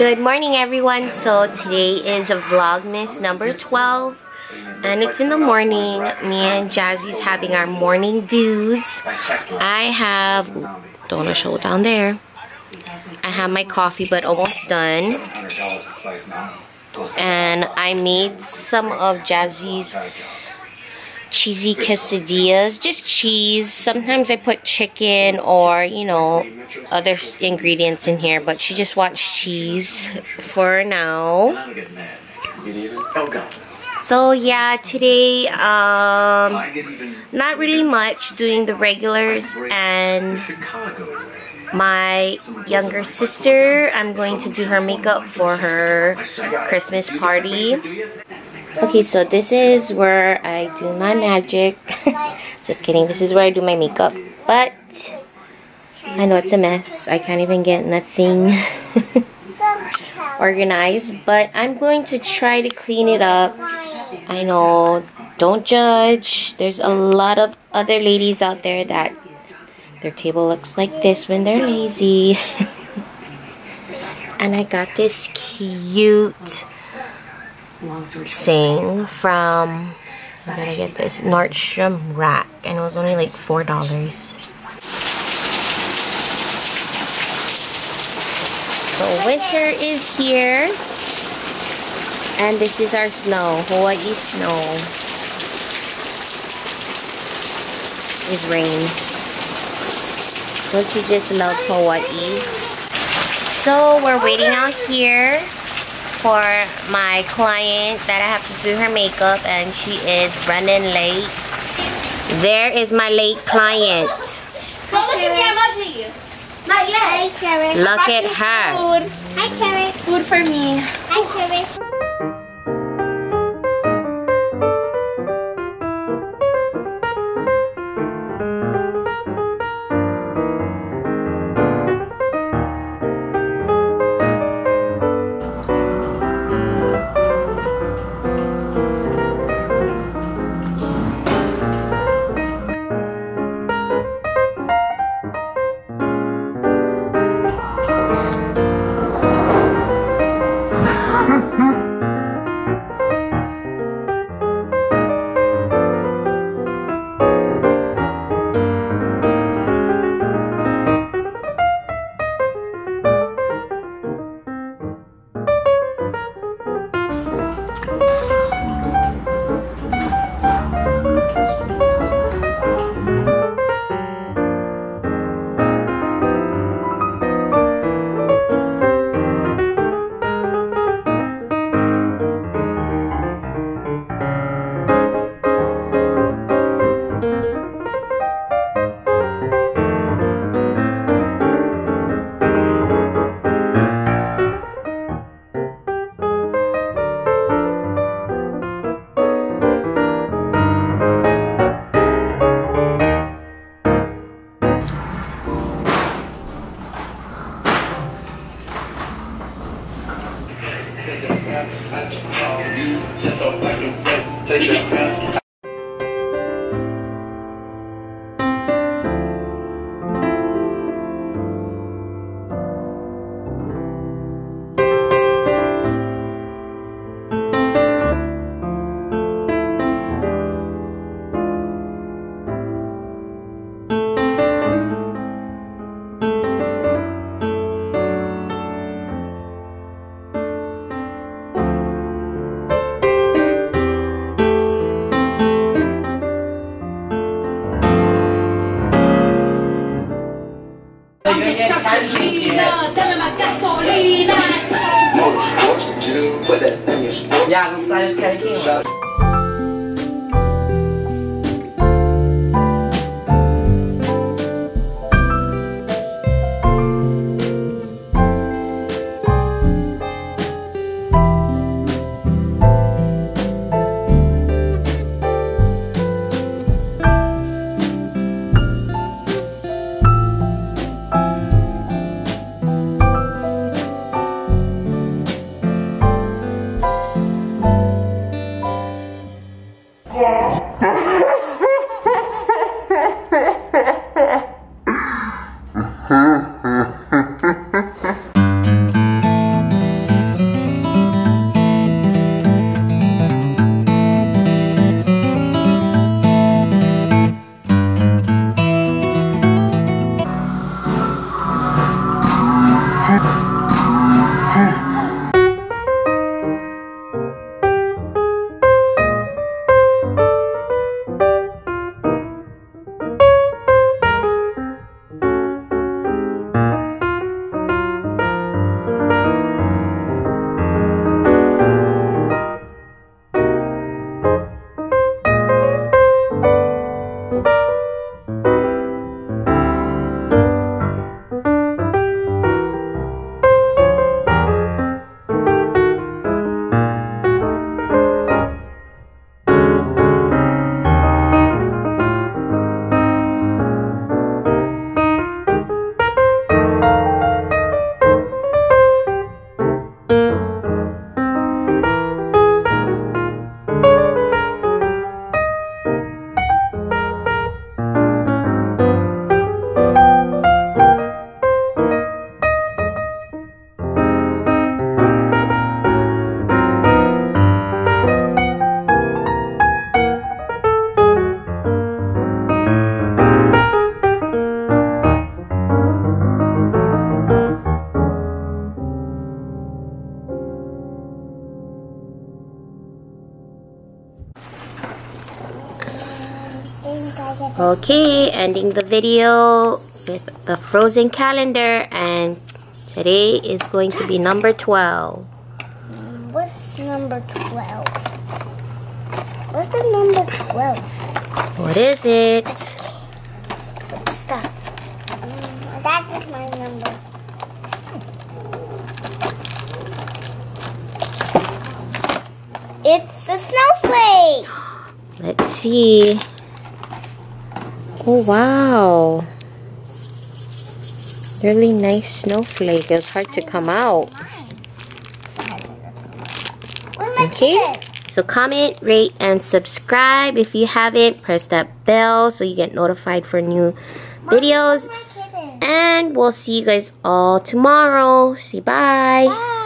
Good morning everyone. So today is a Vlogmas number 12 and it's in the morning. Me and Jazzy's having our morning dews. I have, don't want to show down there. I have my coffee but almost done. And I made some of Jazzy's cheesy quesadillas, just cheese. Sometimes I put chicken or, you know, other ingredients in here, but she just wants cheese for now. So yeah, today, um, not really much, doing the regulars and my younger sister, I'm going to do her makeup for her Christmas party. Okay, so this is where I do my magic. Just kidding, this is where I do my makeup. But, I know it's a mess. I can't even get nothing organized. But I'm going to try to clean it up. I know, don't judge. There's a lot of other ladies out there that their table looks like this when they're lazy. and I got this cute saying from I'm gonna get this Nordstrom rack and it was only like four dollars. So winter is here and this is our snow Hawaii snow. Is rain. Don't you just love Hawaii? So we're waiting out here for my client that I have to do her makeup and she is running late. There is my late client. Don't look at me, I'm ugly. Not yet. Hi, Look at her. Food. Hi, Cherry. Food for me. Hi, Just don't like the rest. Take that Yeah, I'm just kind of Huh? Okay, ending the video with the frozen calendar and today is going to be number 12. What's number 12? What's the number 12? What is it? Stop. Mm, that is my number. It's a snowflake. Let's see. Oh wow. Really nice snowflake. It's hard to come out. Okay. So comment, rate, and subscribe. If you haven't, press that bell so you get notified for new videos. And we'll see you guys all tomorrow. See bye. Bye.